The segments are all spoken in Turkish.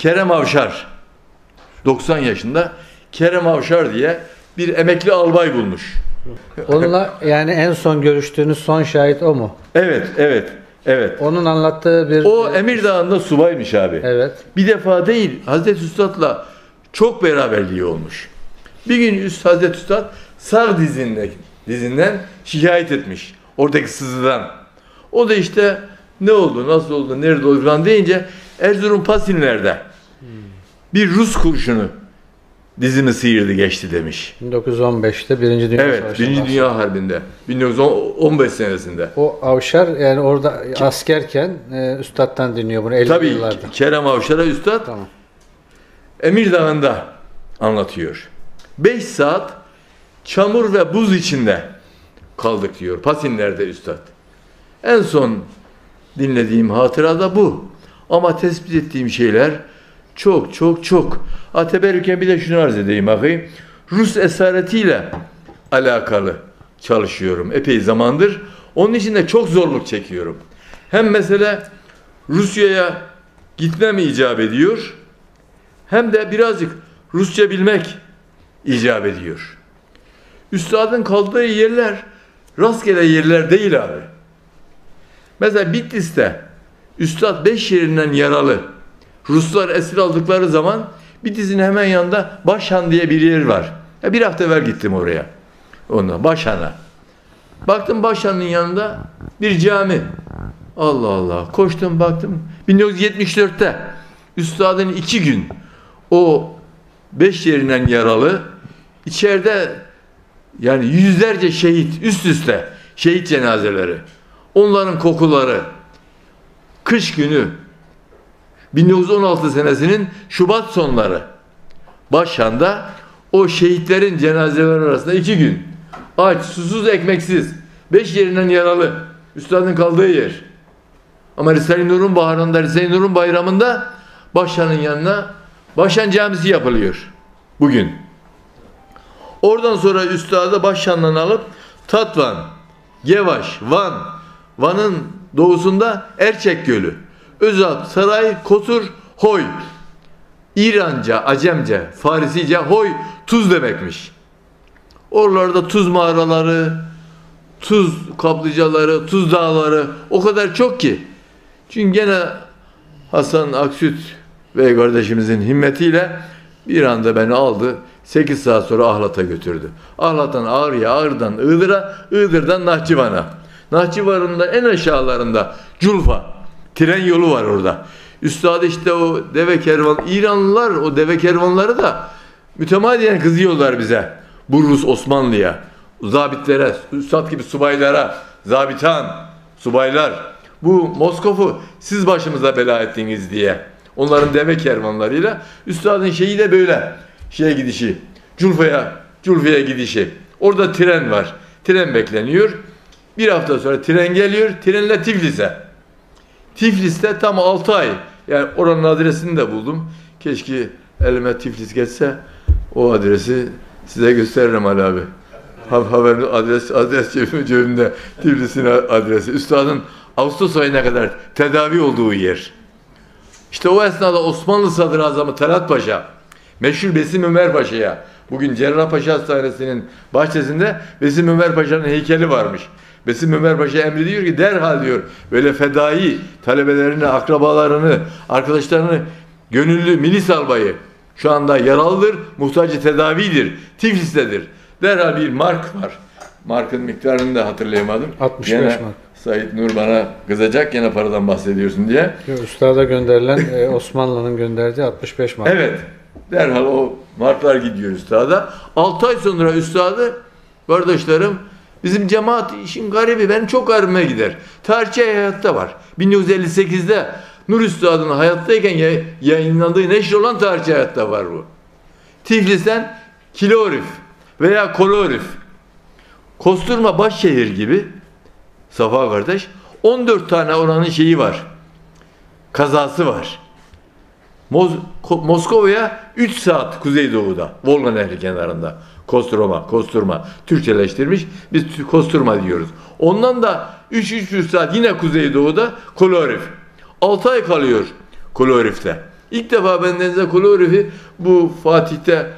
Kerem Avşar 90 yaşında Kerem Avşar diye bir emekli albay bulmuş. Onunla yani en son görüştüğünüz son şahit o mu? Evet, evet, evet. Onun anlattığı bir... O Emirdağ'ında subaymış abi. Evet. Bir defa değil Hazreti Üstad'la çok beraberliği olmuş. Bir gün Üst Hazreti Üstad sağ dizinde, dizinden şikayet etmiş. Oradaki sızıdan. O da işte ne oldu, nasıl oldu, nerede oldu falan deyince Erzurum Pasinler'de bir Rus kurşunu dizimi sıyırdı geçti demiş. 1915'te Birinci Dünya Evet, Savaşı'nda. Birinci Dünya Harbi'nde. 1915 senesinde. O Avşar yani orada askerken e, üstattan dinliyor bunu 50 Tabii yıllarda. Kerem Avşar'a Üstad Tamam. Emir Dağı'nda anlatıyor. 5 saat çamur ve buz içinde kaldık diyor. Pasinler'de üstad. En son dinlediğim hatıra da bu. Ama tespit ettiğim şeyler çok çok çok. Ateberüken bir de şunu arz edeyim bakayım. Rus esaretiyle alakalı çalışıyorum epey zamandır. Onun için de çok zorluk çekiyorum. Hem mesele Rusya'ya gitmem icap ediyor hem de birazcık Rusça bilmek icap ediyor. Üstadın kaldığı yerler rastgele yerler değil abi. Mesela Bitlis'te Üstad beş yerinden yaralı. Ruslar esir aldıkları zaman Bitlis'in hemen yanında Başhan diye bir yer var. Ya bir hafta evvel gittim oraya. Ondan Başhan'a. Baktım Başhan'ın yanında bir cami. Allah Allah. Koştum baktım. 1974'te Üstadın iki gün o beş yerinden yaralı içeride yani yüzlerce şehit üst üste şehit cenazeleri onların kokuları kış günü 1916 senesinin Şubat sonları. Başhan'da o şehitlerin cenazeleri arasında iki gün. Aç, susuz, ekmeksiz. Beş yerinden yaralı. Üstadın kaldığı yer. Ama Risale-i Nur'un baharında Risale-i Nur'un bayramında Başhan'ın yanına Başhan Camisi yapılıyor bugün. Oradan sonra üstadı Başhan'dan alıp Tatvan, Gevaş, Van, Van'ın doğusunda Erçek Gölü, Özalp, Saray, Kotur, Hoy. İranca, Acemce, Farisice Hoy tuz demekmiş. Oralarda tuz mağaraları, tuz kaplıcaları, tuz dağları o kadar çok ki. Çünkü gene Hasan Aksüt Bey kardeşimizin himmetiyle bir anda beni aldı. 8 saat sonra Ahlat'a götürdü. Ahlat'tan Ağrı'ya, Ağrı'dan Iğdır'a, Iğdır'dan Nahçıvan'a. Nahçıvan'ın da en aşağılarında Culfa. Tren yolu var orada. Üstad işte o deve kervan, İranlılar o deve kervanları da mütemadiyen kızıyorlar bize. Bu Rus Osmanlı'ya, zabitlere, üstad gibi subaylara, zabitan, subaylar. Bu Moskov'u siz başımıza bela ettiniz diye. Onların deve kervanlarıyla üstadın şeyi de böyle. Şeye gidişi. Culfa'ya, Culfa'ya gidişi. Orada tren var. Tren bekleniyor. Bir hafta sonra tren geliyor. Trenle Tiflis'e. Tiflis'te tam 6 ay. Yani oranın adresini de buldum. Keşke elime Tiflis geçse o adresi size gösteririm Ali abi. Ha- Haberin adres, adres cebim, cebimde Tiflis'in adresi. Üstadın Ağustos ayına kadar tedavi olduğu yer. İşte o esnada Osmanlı Sadrazamı Talat Paşa, meşhur Besim Ömer Paşa'ya, bugün Cerrahpaşa Hastanesi'nin bahçesinde Besim Ömer Paşa'nın heykeli varmış. Besim Ömer Paşa emrediyor ki derhal diyor böyle fedai talebelerini, akrabalarını, arkadaşlarını gönüllü milis albayı şu anda yaralıdır, muhtacı tedavidir, Tiflis'tedir. Derhal bir mark var. Markın miktarını da hatırlayamadım. 65 Gene mark. Said Nur bana kızacak gene paradan bahsediyorsun diye. Üstada gönderilen e, Osmanlı'nın gönderdiği 65 mark. Evet. Derhal o marklar gidiyor üstada. 6 ay sonra üstadı kardeşlerim bizim cemaat işin garibi benim çok garibime gider. Tarihçi hayatta var. 1958'de Nur Üstad'ın hayattayken ya- yayınlandığı neşr olan tarihçi hayatta var bu. Tiflis'ten Kilorif veya Kolorif. Kosturma Başşehir gibi Safa kardeş 14 tane oranın şeyi var. Kazası var. Moz- Ko- Moskova'ya 3 saat kuzeydoğuda, Volga Nehri kenarında. Kostroma, Kosturma. Türkçeleştirmiş. Biz Kosturma diyoruz. Ondan da 3-3,5 saat yine kuzeydoğuda Kolorif. 6 ay kalıyor Kolorif'te. İlk defa ben Denize Kolorifi bu Fatih'te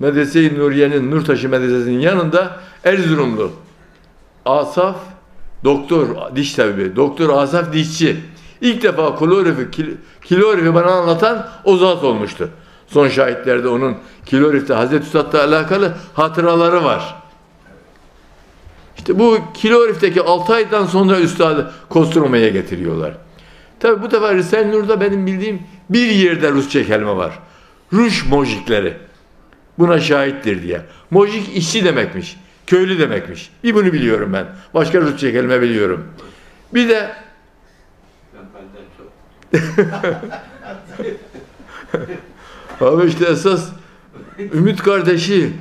Medrese-i Nuriye'nin Nurtaşı Medresesi'nin yanında Erzurumlu Asaf doktor diş tabibi doktor Asaf dişçi ilk defa klorifi kil- kilorifi bana anlatan o zat olmuştu. Son şahitlerde onun kilorifte Hazreti Üstad'la alakalı hatıraları var. İşte bu kilorifteki 6 aydan sonra üstadı Kostroma'ya getiriyorlar. Tabi bu defa Risale-i Nur'da benim bildiğim bir yerde Rusça kelime var. Ruş mojikleri. Buna şahittir diye. Mojik işçi demekmiş. Köylü demekmiş. Bir bunu biliyorum ben. Başka Rusça kelime biliyorum. Bir de benden çok. abi işte esas Ümit kardeşi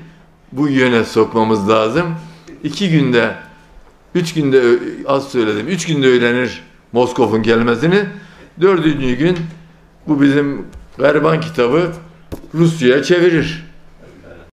bu yöne sokmamız lazım. İki günde, üç günde az söyledim. Üç günde öğrenir Moskov'un kelimesini. Dördüncü gün bu bizim gariban kitabı Rusya'ya çevirir.